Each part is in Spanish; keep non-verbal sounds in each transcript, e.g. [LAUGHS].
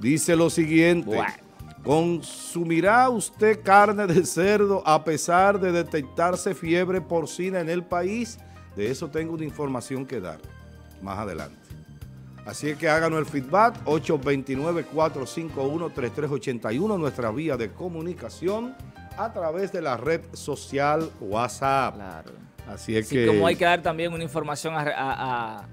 Dice lo siguiente. ¿Consumirá usted carne de cerdo a pesar de detectarse fiebre porcina en el país? De eso tengo una información que dar más adelante. Así es que háganos el feedback, 829-451-3381, nuestra vía de comunicación a través de la red social WhatsApp. Claro. Así es Así que... como hay que dar también una información a, a- a-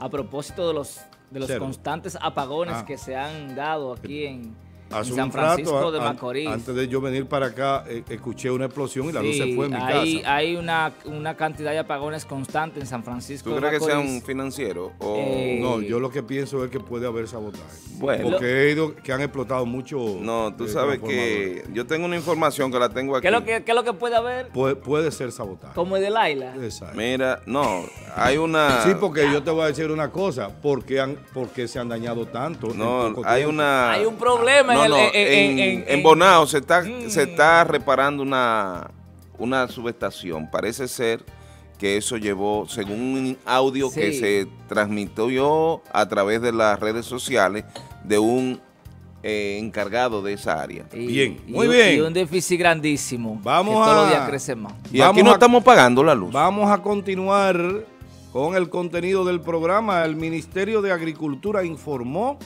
a propósito de los, de los constantes apagones Ah. que se han dado aquí en, Hace en San un rato, Francisco de Macorís. antes de yo venir para acá, eh, escuché una explosión y la luz se fue en mi hay, casa. hay una, una cantidad de apagones constantes en San Francisco ¿Tú de crees que sea un financiero? O... Eh, No, yo lo que pienso es que puede haber sabotaje. Bueno. Porque he ido, que han explotado mucho. No, tú eh, sabes que yo tengo una información que la tengo aquí. ¿Qué es, lo que, qué es lo que puede haber? Puede, puede ser sabotaje. Como el de Laila. Exacto. Mira, no, hay una... Sí, porque yo te voy a decir una cosa. ¿Por qué, han, por qué se han dañado tanto? No, hay tiempo? una... Hay un problema No, en, el, no, en, en, en- en en- Bonao se está, Mm. se está reparando una, una subestación. Parece ser que eso llevó, según un audio que se transmitió a través de las redes sociales de un eh, encargado de esa área. y- Bien, y muy un- bien. Y un déficit grandísimo. Vamos que todos los a- días crece más. Y Vamos aquí no a- estamos pagando la luz. Vamos a continuar con el contenido del programa. El Ministerio de Agricultura informó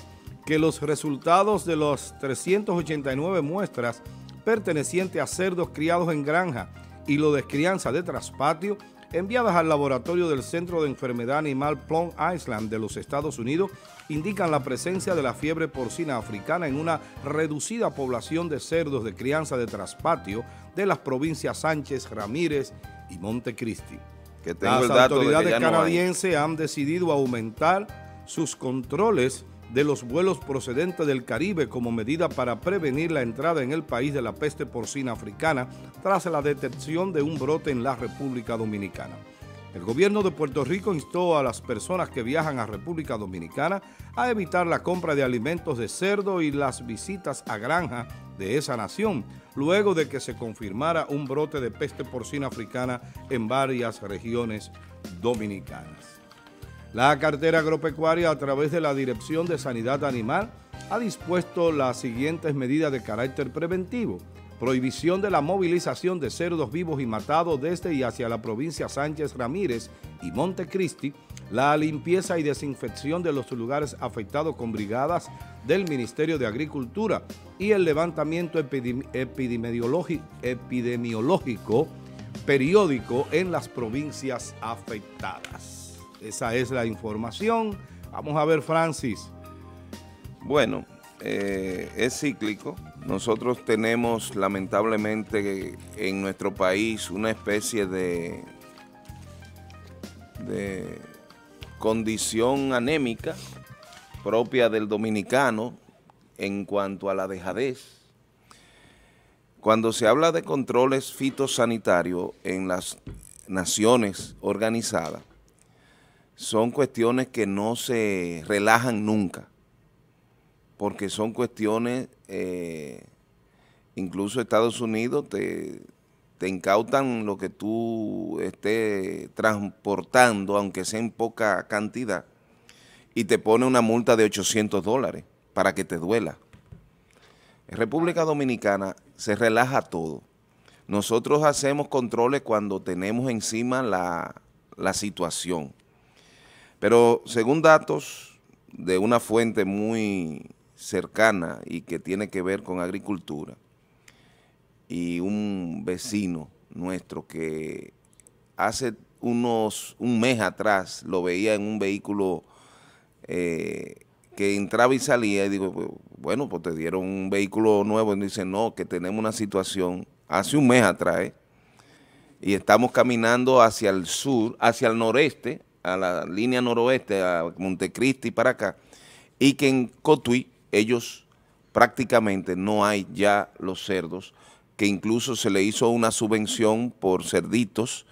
que los resultados de las 389 muestras pertenecientes a cerdos criados en granja y lo de crianza de traspatio enviadas al laboratorio del Centro de Enfermedad Animal Plum Island de los Estados Unidos indican la presencia de la fiebre porcina africana en una reducida población de cerdos de crianza de traspatio de las provincias Sánchez, Ramírez y Montecristi. Que tengo Las el dato de que autoridades no canadienses han decidido aumentar sus controles de los vuelos procedentes del Caribe como medida para prevenir la entrada en el país de la peste porcina africana tras la detección de un brote en la República Dominicana. El gobierno de Puerto Rico instó a las personas que viajan a República Dominicana a evitar la compra de alimentos de cerdo y las visitas a granja de esa nación, luego de que se confirmara un brote de peste porcina africana en varias regiones dominicanas. La cartera agropecuaria a través de la Dirección de Sanidad Animal ha dispuesto las siguientes medidas de carácter preventivo. Prohibición de la movilización de cerdos vivos y matados desde y hacia la provincia Sánchez Ramírez y Montecristi, la limpieza y desinfección de los lugares afectados con brigadas del Ministerio de Agricultura y el levantamiento epidemi- epidemiológi- epidemiológico periódico en las provincias afectadas. Esa es la información. Vamos a ver, Francis. Bueno, eh, es cíclico. Nosotros tenemos lamentablemente en nuestro país una especie de, de condición anémica propia del dominicano en cuanto a la dejadez. Cuando se habla de controles fitosanitarios en las naciones organizadas, son cuestiones que no se relajan nunca porque son cuestiones, eh, incluso Estados Unidos te, incautan lo que tú estés transportando, aunque sea en poca cantidad, y te pone una multa de 800 dólares para que te duela. En República Dominicana se relaja todo. Nosotros hacemos controles cuando tenemos encima la, la situación. Pero según datos de una fuente muy cercana y que tiene que ver con agricultura y un vecino nuestro que hace unos un mes atrás lo veía en un vehículo eh, que entraba y salía y digo, bueno, pues te dieron un vehículo nuevo y dice, no, que tenemos una situación hace un mes atrás ¿eh? y estamos caminando hacia el sur, hacia el noreste, a la línea noroeste, a Montecristi para acá, y que en Cotuí ellos prácticamente no hay ya los cerdos, que incluso se le hizo una subvención por cerditos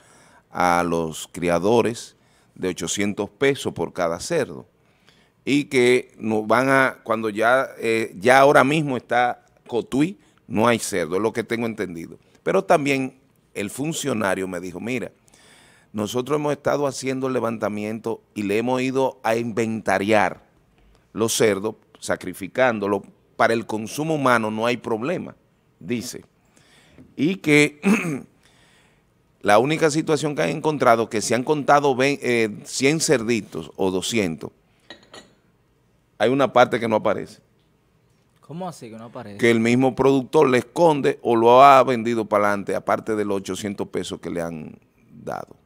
a los criadores de 800 pesos por cada cerdo y que van a, cuando ya, eh, ya ahora mismo está Cotuí, no hay cerdo, es lo que tengo entendido. Pero también el funcionario me dijo, mira, nosotros hemos estado haciendo el levantamiento y le hemos ido a inventariar los cerdos, sacrificándolo para el consumo humano no hay problema, dice. Y que [CLEARS THROAT] la única situación que han encontrado, que se han contado 100 eh, cerditos o 200, hay una parte que no aparece. ¿Cómo así que no aparece? Que el mismo productor le esconde o lo ha vendido para adelante, aparte de los 800 pesos que le han dado.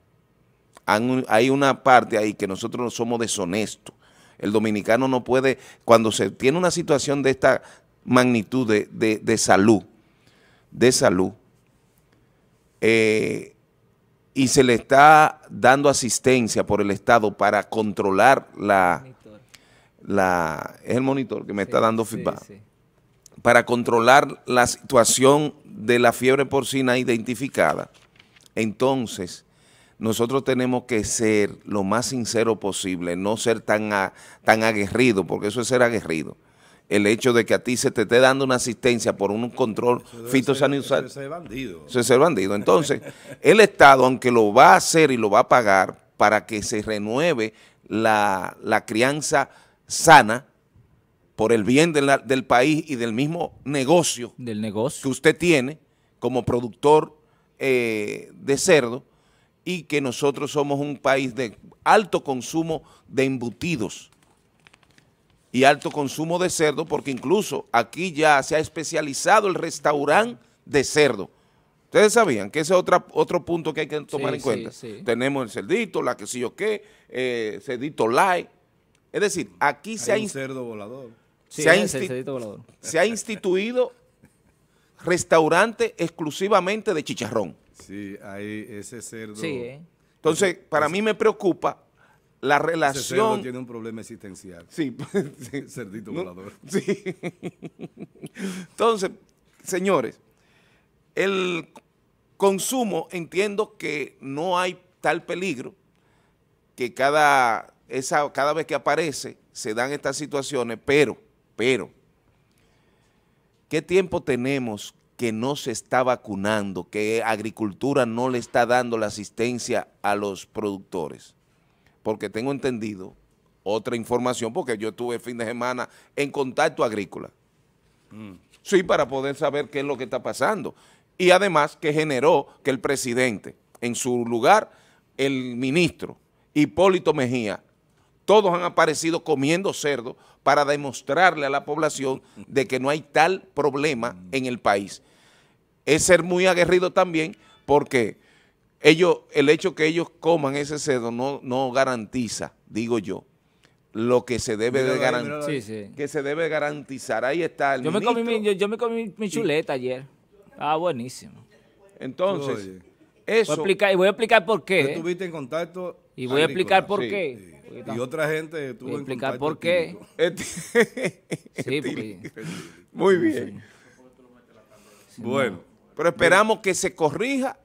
hay una parte ahí que nosotros no somos deshonestos. El dominicano no puede, cuando se tiene una situación de esta magnitud de, salud, de salud, eh, y se le está dando asistencia por el Estado para controlar la... la es el monitor que me está dando feedback. Para controlar la situación de la fiebre porcina identificada. Entonces, nosotros tenemos que ser lo más sincero posible, no ser tan, tan aguerrido, porque eso es ser aguerrido el hecho de que a ti se te esté dando una asistencia por un control fitosanitario. Eso es bandido. Eso es ser bandido. Entonces, [LAUGHS] el Estado, aunque lo va a hacer y lo va a pagar para que se renueve la, crianza sana por el bien del país y del mismo negocio, del negocio que usted tiene como productor eh, de cerdo y que nosotros somos un país de alto consumo de embutidos y alto consumo de cerdo, porque incluso aquí ya se ha especializado el restaurante de cerdo. Ustedes sabían que ese es otra, otro punto que hay que tomar en cuenta. Tenemos el cerdito, la que sí o qué, eh, cerdito light. Es decir, aquí se ha... cerdo volador. Se, ha volador. se ha instituido restaurante exclusivamente de chicharrón. Sí, hay ese cerdo. Sí, ¿eh? Entonces, para mí me preocupa la relación... tiene un problema existencial. Sí. [LAUGHS] Cerdito volador. Sí. Entonces, señores, el consumo, entiendo que no hay tal peligro, que cada, esa, cada vez que aparece se dan estas situaciones, pero, pero, ¿qué tiempo tenemos que no se está vacunando, que agricultura no le está dando la asistencia a los productores? porque tengo entendido otra información, porque yo estuve el fin de semana en contacto agrícola. Mm. Sí, para poder saber qué es lo que está pasando. Y además que generó que el presidente, en su lugar, el ministro, Hipólito Mejía, todos han aparecido comiendo cerdo para demostrarle a la población de que no hay tal problema en el país. Es ser muy aguerrido también porque ellos, el hecho que ellos coman ese cerdo no, no garantiza, digo yo, lo que se debe de garantizar. Que se debe garantizar. Ahí está el yo me, comí mi, yo, me comí mi chuleta ayer. Ah, buenísimo. Entonces, eso... Voy a explicar, y voy a explicar por qué. estuviste en contacto Y voy a explicar por qué. Y otra gente estuvo explicar por qué. sí, porque... Muy bien. Bueno. Pero esperamos que se corrija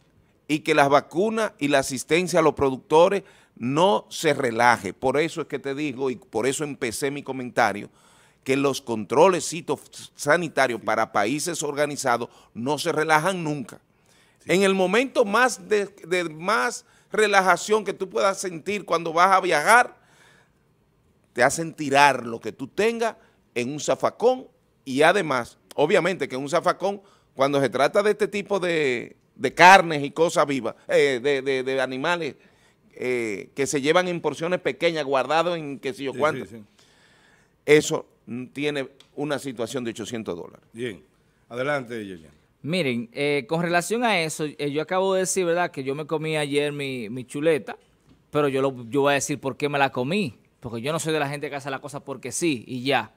y que las vacunas y la asistencia a los productores no se relaje. Por eso es que te digo, y por eso empecé mi comentario, que los controles sanitarios para países organizados no se relajan nunca. En el momento más de, más relajación que tú puedas sentir cuando vas a viajar, te hacen tirar lo que tú tengas en un zafacón y además, obviamente que en un zafacón, cuando se trata de este tipo de, de carnes y cosas vivas, eh, de, animales eh, que se llevan en porciones pequeñas, guardados en qué sé yo cuánto. Eso tiene una situación de 800 dólares. Bien. Adelante, Yelian. Miren, eh, con relación a eso, yo acabo de decir, ¿verdad?, que yo me comí ayer mi, mi chuleta, pero yo, lo, yo voy a decir por qué me la comí, porque yo no soy de la gente que hace la cosa porque sí y ya.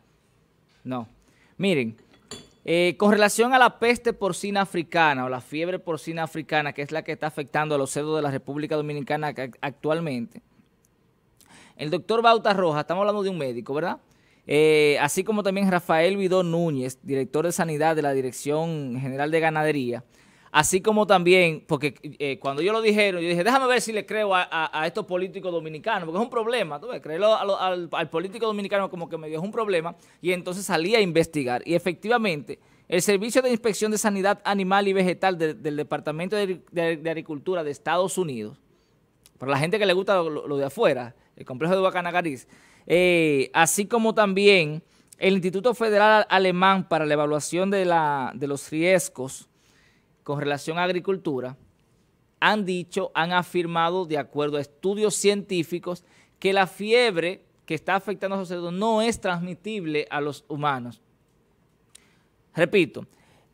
No. Miren, eh, con relación a la peste porcina africana o la fiebre porcina africana, que es la que está afectando a los cerdos de la República Dominicana actualmente, el doctor Bauta Roja, estamos hablando de un médico, ¿verdad? Eh, así como también Rafael Vidó Núñez, director de Sanidad de la Dirección General de Ganadería, Así como también, porque eh, cuando yo lo dijeron, yo dije, déjame ver si le creo a, estos políticos dominicanos, porque es un problema, tú ves, creerlo al, político dominicano como que me dio un problema, y entonces salí a investigar. Y efectivamente, el Servicio de Inspección de Sanidad Animal y Vegetal del Departamento de, Agricultura de Estados Unidos, para la gente que le gusta lo, de afuera, el complejo de Bacanagariz, eh, así como también el Instituto Federal Alemán para la Evaluación de, la, de los Riesgos con relación a agricultura han dicho, han afirmado, de acuerdo a estudios científicos, que la fiebre que está afectando a los cerdos no es transmitible a los humanos. Repito,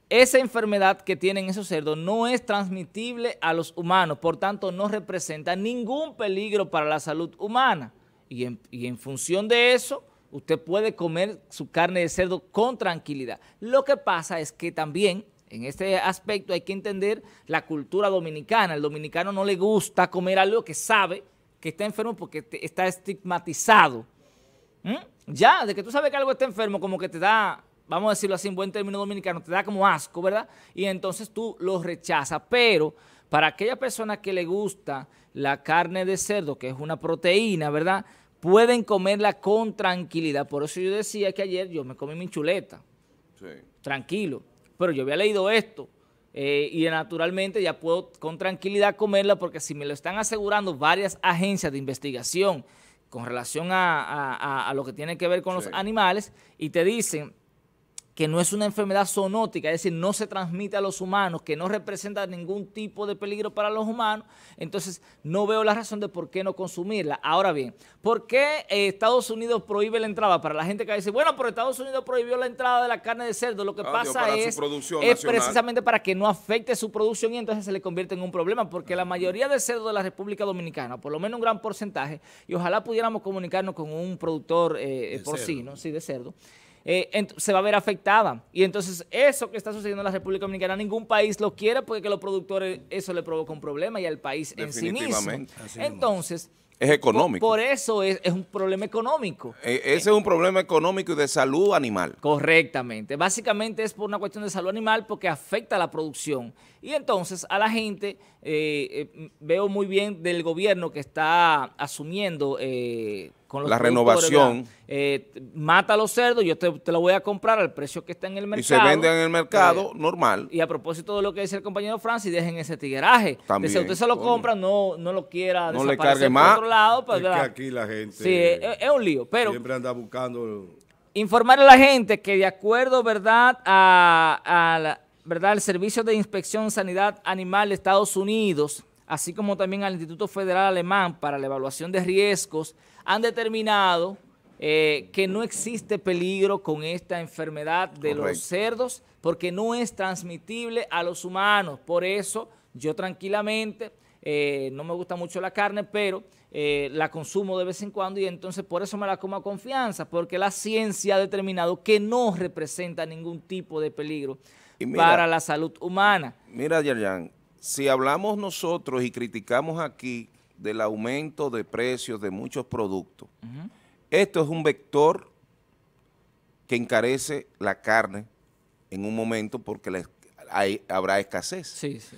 esa enfermedad que tienen esos cerdos no es transmitible a los humanos, por tanto no representa ningún peligro para la salud humana. Y en, y en función de eso, usted puede comer su carne de cerdo con tranquilidad. Lo que pasa es que también en este aspecto hay que entender la cultura dominicana. El dominicano no le gusta comer algo que sabe que está enfermo porque está estigmatizado. ¿Mm? Ya, de que tú sabes que algo está enfermo, como que te da, vamos a decirlo así en buen término dominicano, te da como asco, ¿verdad? Y entonces tú lo rechazas. Pero para aquella persona que le gusta la carne de cerdo, que es una proteína, ¿verdad? Pueden comerla con tranquilidad. Por eso yo decía que ayer yo me comí mi chuleta. Sí. Tranquilo pero yo había leído esto eh, y naturalmente ya puedo con tranquilidad comerla porque si me lo están asegurando varias agencias de investigación con relación a, lo que tiene que ver con los animales y te dicen que no es una enfermedad zoonótica, es decir, no se transmite a los humanos, que no representa ningún tipo de peligro para los humanos, entonces no veo la razón de por qué no consumirla. Ahora bien, ¿por qué eh, Estados Unidos prohíbe la entrada? Para la gente que dice, bueno, pero Estados Unidos prohibió la entrada de la carne de cerdo, lo que ah, pasa es, es precisamente para que no afecte su producción y entonces se le convierte en un problema, porque la mayoría de cerdo de la República Dominicana, por lo menos un gran porcentaje, y ojalá pudiéramos comunicarnos con un productor eh, porcino, sí, de cerdo, eh, se va a ver afectada. Y entonces eso que está sucediendo en la República Dominicana, ningún país lo quiere porque que los productores eso le provoca un problema y al país en sí mismo. Entonces... Es económico. Por, eso es, un problema económico. E, ese es un problema económico y de salud animal. Correctamente. Básicamente es por una cuestión de salud animal porque afecta a la producción. Y entonces a la gente, eh, eh, veo muy bien del gobierno que está asumiendo eh, con los la renovación. mata a los cerdos, yo te, lo voy a comprar al precio que está en el mercado. Y se vende en el mercado normal. Y a propósito de lo que dice el compañero Francis, dejen ese tigueraje. También. Si usted se lo compra, no, no lo quiera no le cargue más. otro lado. Pues, es que aquí la gente... Sí, es, un lío, pero... Siempre anda buscando... Informar a la gente que de acuerdo, ¿verdad?, a, a la ¿verdad? el Servicio de Inspección Sanidad Animal de Estados Unidos, así como también al Instituto Federal Alemán para la Evaluación de Riesgos, han determinado eh, que no existe peligro con esta enfermedad de los cerdos porque no es transmitible a los humanos. Por eso yo tranquilamente, eh, no me gusta mucho la carne, pero eh, la consumo de vez en cuando y entonces por eso me la como a confianza, porque la ciencia ha determinado que no representa ningún tipo de peligro para la salud humana. Mira, Yerjan, si hablamos nosotros y criticamos aquí del aumento de precios de muchos productos, esto es un vector que encarece la carne en un momento porque habrá escasez. Sí, sí.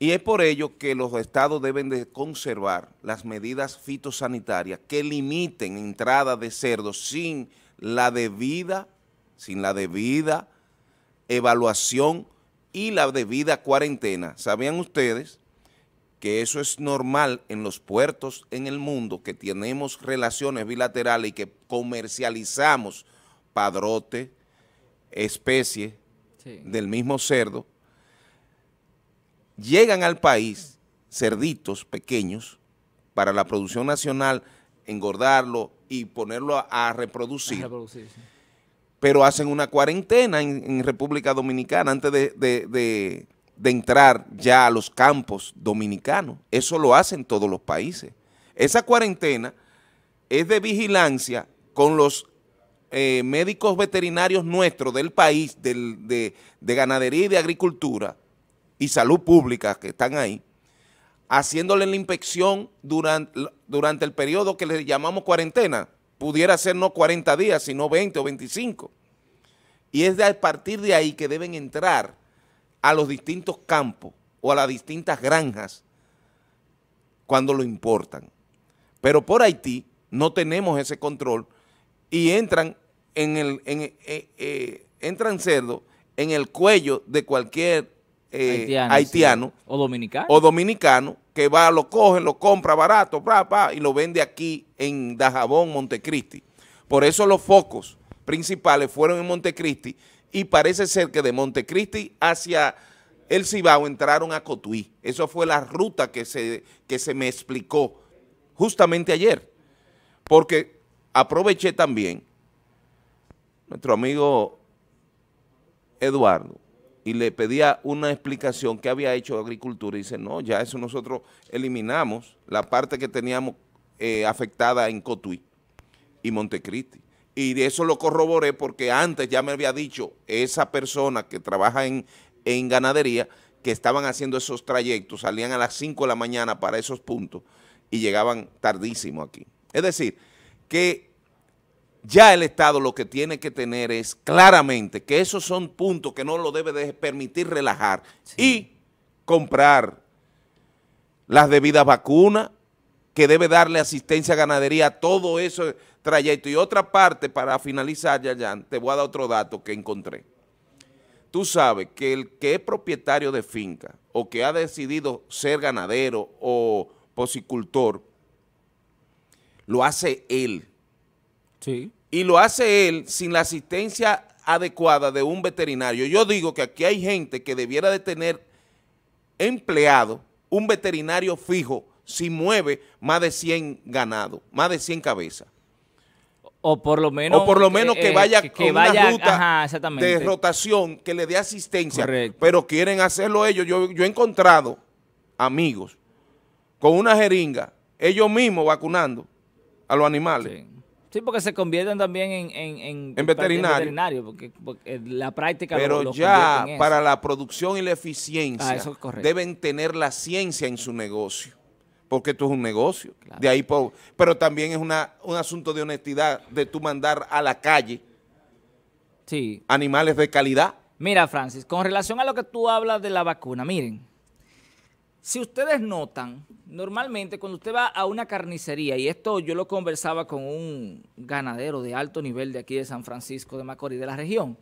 Y es por ello que los estados deben de conservar las medidas fitosanitarias que limiten entrada de cerdos sin la debida, sin la debida evaluación y la debida cuarentena. ¿Sabían ustedes que eso es normal en los puertos en el mundo, que tenemos relaciones bilaterales y que comercializamos padrote, especie del mismo cerdo? Llegan al país cerditos pequeños para la producción nacional, engordarlo y ponerlo a, reproducir pero hacen una cuarentena en, República Dominicana antes de, entrar ya a los campos dominicanos. Eso lo hacen todos los países. Esa cuarentena es de vigilancia con los eh, médicos veterinarios nuestros del país, de, ganadería y de agricultura y salud pública que están ahí, haciéndole la inspección durante, durante el periodo que le llamamos cuarentena, pudiera ser no 40 días, sino 20 o 25. Y es de a partir de ahí que deben entrar a los distintos campos o a las distintas granjas cuando lo importan. Pero por Haití no tenemos ese control y entran en el eh, eh, entran cerdo en el cuello de cualquier eh, haitiano, o dominicano o dominicano que va, lo coge, lo compra barato, y lo vende aquí en Dajabón, Montecristi. Por eso los focos principales fueron en Montecristi y parece ser que de Montecristi hacia el Cibao entraron a Cotuí. Eso fue la ruta que se, que se me explicó justamente ayer. Porque aproveché también nuestro amigo Eduardo y le pedía una explicación que había hecho Agricultura y dice, no, ya eso nosotros eliminamos la parte que teníamos eh, afectada en Cotuí y Montecristi. Y eso lo corroboré porque antes ya me había dicho esa persona que trabaja en, en ganadería que estaban haciendo esos trayectos, salían a las 5 de la mañana para esos puntos y llegaban tardísimo aquí. Es decir, que ya el Estado lo que tiene que tener es claramente que esos son puntos que no lo debe de permitir relajar y comprar las debidas vacunas, que debe darle asistencia a ganadería a todo ese trayecto. Y otra parte, para finalizar, ya te voy a dar otro dato que encontré. Tú sabes que el que es propietario de finca o que ha decidido ser ganadero o posicultor, lo hace él. Sí. Y lo hace él sin la asistencia adecuada de un veterinario. Yo digo que aquí hay gente que debiera de tener empleado un veterinario fijo si mueve más de 100 ganados, más de 100 cabezas. O por lo menos, o por lo menos que, eh, vaya que, con vaya, una ruta ajá, de rotación que le dé asistencia, Correcto. pero quieren hacerlo ellos. Yo, yo he encontrado amigos con una jeringa, ellos mismos vacunando a los animales. Sí. Sí, porque se convierten también en, en, en, En veterinario. veterinario, porque, porque la práctica Pero lo ya para la producción y la eficiencia Ah, eso es deben tener la ciencia en su negocio, porque esto es un negocio. Claro. De ahí por- pero también es una, un asunto de honestidad de tú mandar a la calle Sí. animales de calidad. Mira, Francis, con relación a lo que tú hablas de la vacuna, miren, si ustedes notan, normalmente cuando usted va a una carnicería, y esto yo lo conversaba con un ganadero de alto nivel de aquí de San Francisco de Macorís, de la región,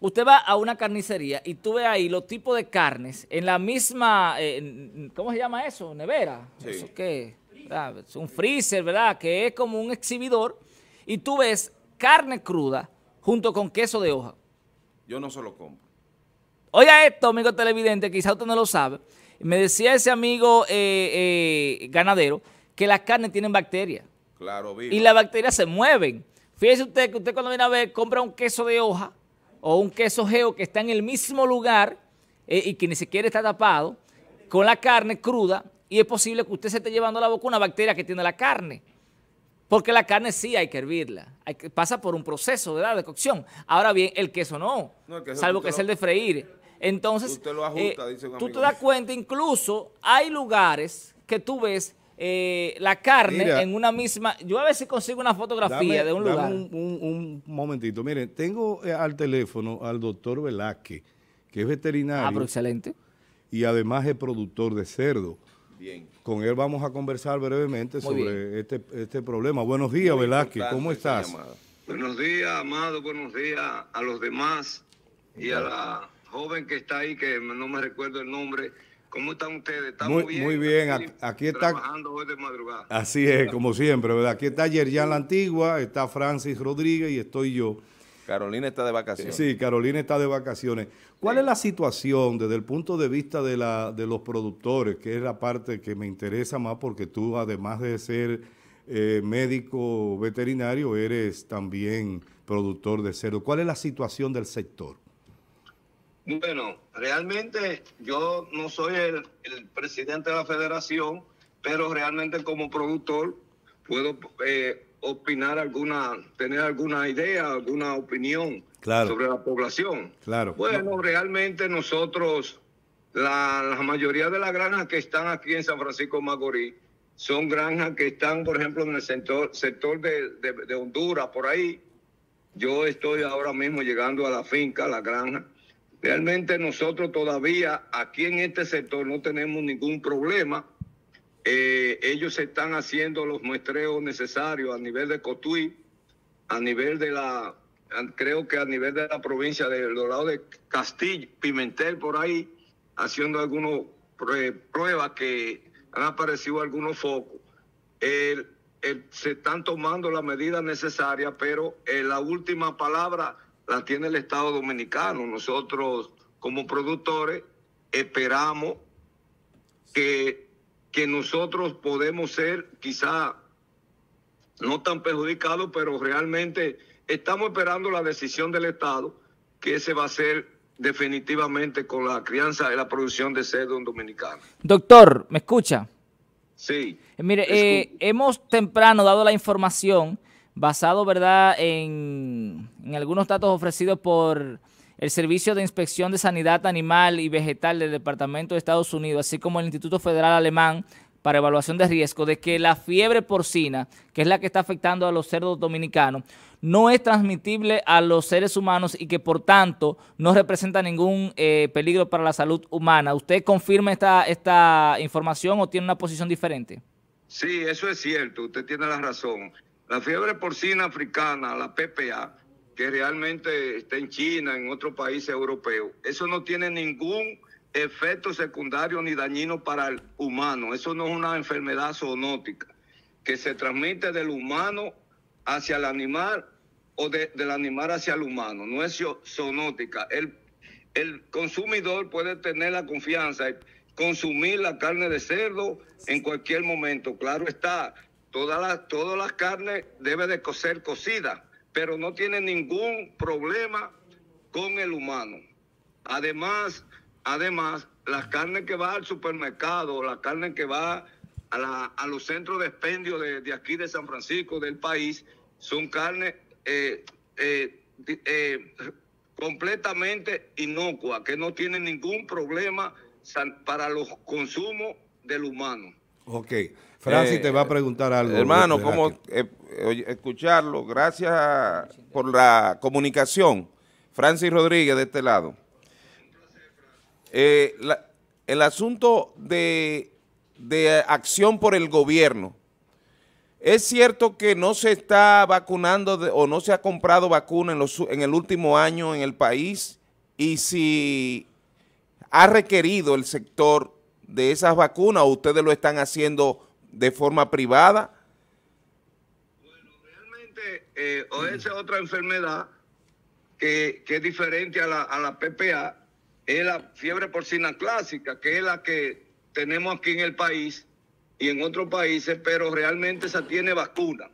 usted va a una carnicería y tú ves ahí los tipos de carnes en la misma, eh, ¿cómo se llama eso? ¿Nevera? Sí. ¿Eso qué? ¿Verdad? Es un freezer, ¿verdad? Que es como un exhibidor, y tú ves carne cruda junto con queso de hoja. Yo no se lo compro. Oiga esto, amigo televidente, quizá usted no lo sabe. Me decía ese amigo eh, eh, ganadero que las carnes tienen bacterias Claro, vivo. y las bacterias se mueven. Fíjese usted que usted cuando viene a ver compra un queso de hoja o un queso geo que está en el mismo lugar eh, y que ni siquiera está tapado con la carne cruda y es posible que usted se esté llevando a la boca una bacteria que tiene la carne. Porque la carne sí hay que hervirla, hay que, pasa por un proceso ¿verdad? de cocción. Ahora bien, el queso no, No, el queso salvo que es el de freír. Entonces, Usted lo ajusta, dice un tú amigo te das cuenta, incluso hay lugares que tú ves eh, la carne Mira. en una misma... Yo a ver si consigo una fotografía Dame- de un lugar. Un, un- un momentito. Miren, tengo eh, al teléfono al doctor Velázquez, que es veterinario Ah, pero excelente. y además es productor de cerdo. Bien. Con él vamos a conversar brevemente Muy sobre este, este problema. Buenos días, Velázquez. ¿Cómo estás? Buenos días, Amado, buenos días a los demás y a la joven que está ahí, que no me recuerdo el nombre. ¿Cómo están ustedes? ¿Estamos Muy- muy bien, Aquí, aquí- aquí está- Trabajando hoy de madrugada. Así es, como siempre, ¿verdad? Aquí está Yerjan La Antigua, está Francis Rodríguez y estoy yo. Carolina está de vacaciones. Sí, Carolina está de vacaciones. ¿Cuál es la situación desde el punto de vista de, la, de los productores, que es la parte que me interesa más porque tú, además de ser eh, médico veterinario, eres también productor de cerdo? ¿Cuál es la situación del sector? Bueno, realmente yo no soy el, el presidente de la federación, pero realmente como productor puedo eh, opinar alguna, tener alguna idea, alguna opinión Claro. sobre la población. Claro. Bueno, realmente nosotros, la, la mayoría de las granjas que están aquí en San Francisco de Macorís, son granjas que están, por ejemplo, en el sector, sector de, de- de Honduras, por ahí. Yo estoy ahora mismo llegando a la finca, a la granja. Realmente nosotros todavía aquí en este sector no tenemos ningún problema. Eh, ellos están haciendo los muestreos necesarios a nivel de Cotuí, a nivel de la, creo que a nivel de la provincia de los lados de Castillo, Pimentel, por ahí, haciendo algunas prue- pruebas que han aparecido algunos focos. Se están tomando las medidas necesarias, pero eh, la última palabra la tiene el Estado Dominicano. Nosotros, como productores, esperamos que, que nosotros podemos ser quizá no tan perjudicados, pero realmente estamos esperando la decisión del Estado, que ese va a ser definitivamente con la crianza y la producción de cerdo en dominicano. Doctor, ¿me escucha? Sí. Eh, mire, eh, hemos temprano dado la información basado, ¿verdad?, en, algunos datos ofrecidos por el Servicio de Inspección de Sanidad Animal y Vegetal del Departamento de Estados Unidos, así como el Instituto Federal Alemán para Evaluación de Riesgo, de que la fiebre porcina, que es la que está afectando a los cerdos dominicanos, no es transmitible a los seres humanos y que por tanto no representa ningún eh, peligro para la salud humana. ¿Usted confirma esta, esta información o tiene una posición diferente? Sí, eso es cierto, usted tiene la razón. La fiebre porcina africana, la PPA, que realmente está en China, en otros países europeos, eso no tiene ningún efecto secundario ni dañino para el humano. Eso no es una enfermedad zoonótica que se transmite del humano hacia el animal o del animal hacia el humano. No es zoonótica. El, el consumidor puede tener la confianza y consumir la carne de cerdo en cualquier momento. Claro está, todas las, todas las carnes debe de ser cocida, pero no tiene ningún problema con el humano. Además, además, las carnes que va al supermercado, la carne que va a, la, a los centros de expendio de, de, aquí de San Francisco, del país, son carnes eh, eh, eh, completamente inocuas, que no tienen ningún problema para los consumos del humano. Ok. Francis te va a preguntar algo. Hermano, como escucharlo, gracias por la comunicación. Francis Rodríguez de este lado. Eh, la, el asunto de, de, acción por el gobierno, ¿es cierto que no se está vacunando de, o no se ha comprado vacuna en, los, en el último año en el país? Y si ha requerido el sector de esas vacunas o ustedes lo están haciendo de forma privada? Bueno, realmente eh, o esa es otra enfermedad que, que es diferente a la, a la PPA, es la fiebre porcina clásica, que es la que tenemos aquí en el país y en otros países, pero realmente esa tiene vacuna.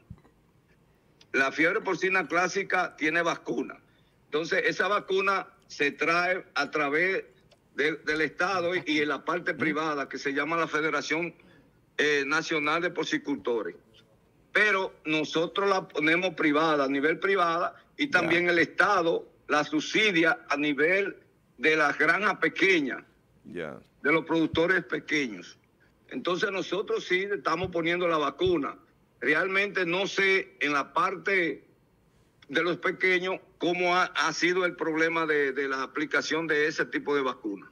La fiebre porcina clásica tiene vacuna. Entonces, esa vacuna se trae a través de, del Estado y, en la parte privada, que se llama la Federación eh, Nacional de Porcicultores. Pero nosotros la ponemos privada, a nivel privada, y también yeah. el Estado la subsidia a nivel de las granjas pequeñas, yeah. de los productores pequeños. Entonces nosotros sí estamos poniendo la vacuna. Realmente no sé en la parte de los pequeños cómo ha, ha sido el problema de, de, la aplicación de ese tipo de vacuna.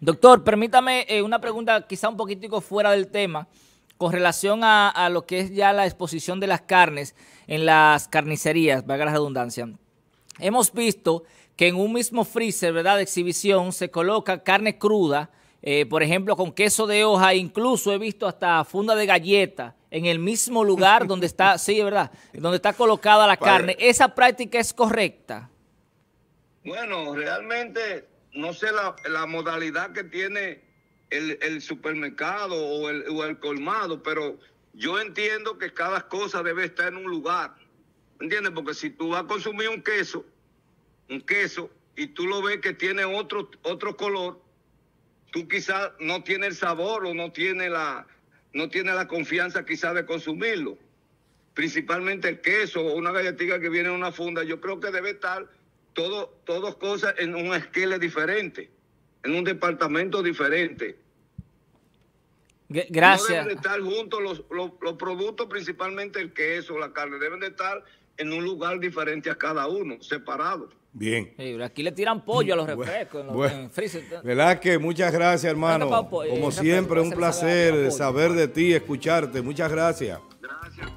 Doctor, permítame eh, una pregunta quizá un poquitico fuera del tema con relación a, a, lo que es ya la exposición de las carnes en las carnicerías, valga la redundancia. Hemos visto que en un mismo freezer, ¿verdad?, de exhibición se coloca carne cruda, eh, por ejemplo, con queso de hoja, incluso he visto hasta funda de galleta en el mismo lugar donde está, [LAUGHS] sí, ¿verdad?, donde está colocada la carne. ¿Esa práctica es correcta? Bueno, realmente no sé la, la modalidad que tiene el, el supermercado o el, o el, colmado, pero yo entiendo que cada cosa debe estar en un lugar. ¿Entiendes? Porque si tú vas a consumir un queso, un queso, y tú lo ves que tiene otro, otro color, tú quizás no tienes el sabor o no tiene la, no tiene la confianza quizás de consumirlo. Principalmente el queso o una galletita que viene en una funda, yo creo que debe estar todo, todas cosas en un esquema diferente, en un departamento diferente. Gracias. No deben de estar juntos los, los, los, productos, principalmente el queso, la carne, deben de estar en un lugar diferente a cada uno, separado. Bien. Sí, aquí le tiran pollo a los refrescos. Bueno, bueno, en freezer. ¿Verdad que muchas gracias, hermano? Como siempre, un placer saber de ti, escucharte. Muchas gracias. Gracias.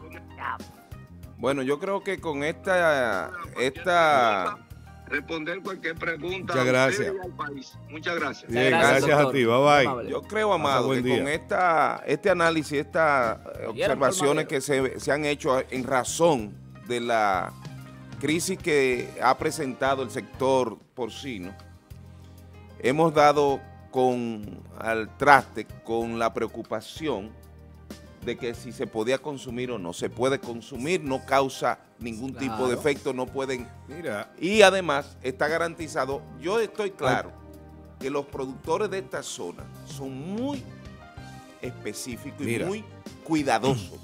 Bueno, yo creo que con esta, esta responder cualquier pregunta. Muchas gracias. al país. Muchas gracias. Bien, Gracias, gracias, a ti. Bye bye. Yo creo, Amado, buen que día. con esta, este análisis, estas observaciones que se, se han hecho en razón de la crisis que ha presentado el sector porcino, hemos dado con al traste con la preocupación de que si se podía consumir o no. Se puede consumir, no causa ningún tipo de efecto, no pueden Mira, y además está garantizado, yo estoy claro que los productores de esta zona son muy específicos Mira. y muy cuidadosos.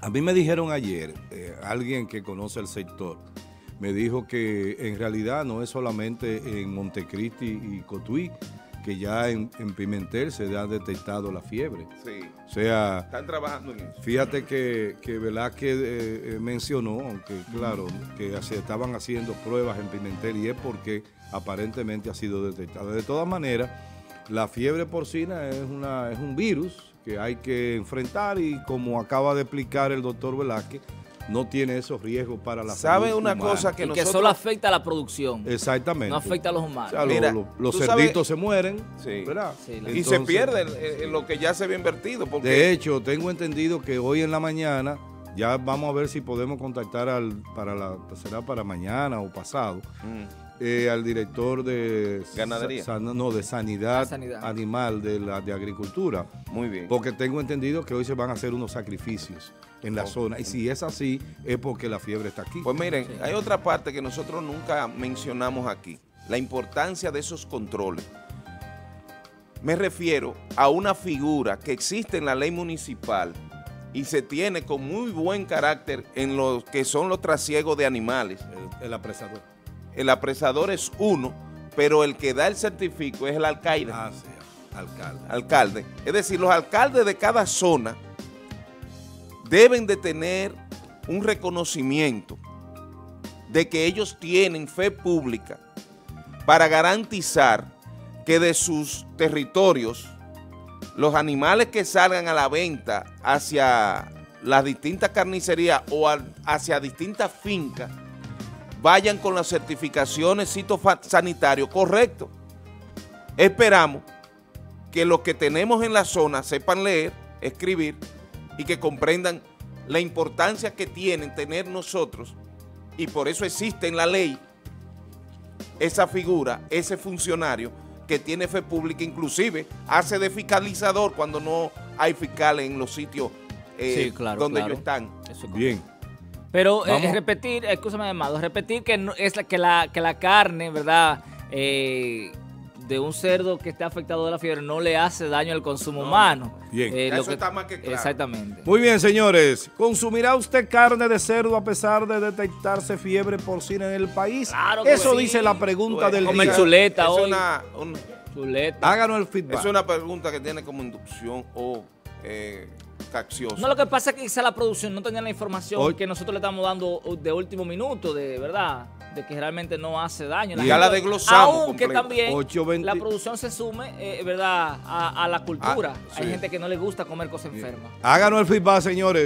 A mí me dijeron ayer, eh, alguien que conoce el sector, me dijo que en realidad no es solamente en Montecristi y Cotuí, que ya en, en Pimentel se ha detectado la fiebre. Sí, O sea, están trabajando en eso. Fíjate que, que Velázquez eh, eh, mencionó, aunque claro, que se estaban haciendo pruebas en Pimentel y es porque aparentemente ha sido detectada. De todas maneras, la fiebre porcina es, una, es un virus que hay que enfrentar y como acaba de explicar el doctor Velázquez, no tiene esos riesgos para la ¿Sabe salud una humana. cosa que y que nosotros... solo afecta a la producción. Exactamente. No afecta a los O humanos. sea, lo- Mira, lo- los sabes- cerditos se mueren, Sí. ¿verdad? Sí, la- y se pierde lo que ya se había invertido. Porque De hecho, tengo entendido que hoy en la mañana, ya vamos a ver si podemos contactar al, para la, será para mañana o pasado, Mm, eh, al director de Ganadería. no, de sanidad, Sanidad. animal de la de agricultura, muy bien. porque tengo entendido que hoy se van a hacer unos sacrificios en la Ok. zona y si es así es porque la fiebre está aquí. Pues miren, hay otra parte que nosotros nunca mencionamos aquí, la importancia de esos controles. Me refiero a una figura que existe en la ley municipal y se tiene con muy buen carácter en lo que son los trasiegos de animales. el, el apresador. El apresador es uno, pero el que da el certifico es el alcaide, Ah, sí, alcalde. alcalde. Es decir, los alcaldes de cada zona deben de tener un reconocimiento de que ellos tienen fe pública para garantizar que de sus territorios los animales que salgan a la venta hacia las distintas carnicerías o hacia distintas fincas vayan con las certificaciones sanitarios correctos. Esperamos que los que tenemos en la zona sepan leer, escribir y que comprendan la importancia que tienen tener nosotros y por eso existe en la ley esa figura, ese funcionario que tiene fe pública, inclusive hace de fiscalizador cuando no hay fiscales en los sitios eh, Sí, claro, donde claro. ellos están. Correcto. Bien. Pero eh, repetir, escúchame, Amado, repetir que no, es la, que, la, que la carne, ¿verdad? Eh, de un cerdo que esté afectado de la fiebre no le hace daño al consumo humano. Bien. Eh, Eso está más que claro. Exactamente. Muy bien, señores. ¿Consumirá usted carne de cerdo a pesar de detectarse fiebre porcina en el país? Claro que Eso sí. dice la pregunta del Come día. chuleta es hoy. Una, un- Chuleta. Háganos el feedback. es una pregunta que tiene como inducción o eh, No, lo que pasa es que quizá la producción no tenía la información Hoy- que nosotros le estamos dando de último minuto, de verdad, de que realmente no hace daño. Y ya la desglosamos Aunque también 8.20. la producción se sume, eh, ¿verdad?, a, a la cultura. Ah, Hay sí. gente que no le gusta comer cosas enfermas. Háganos el feedback, señores.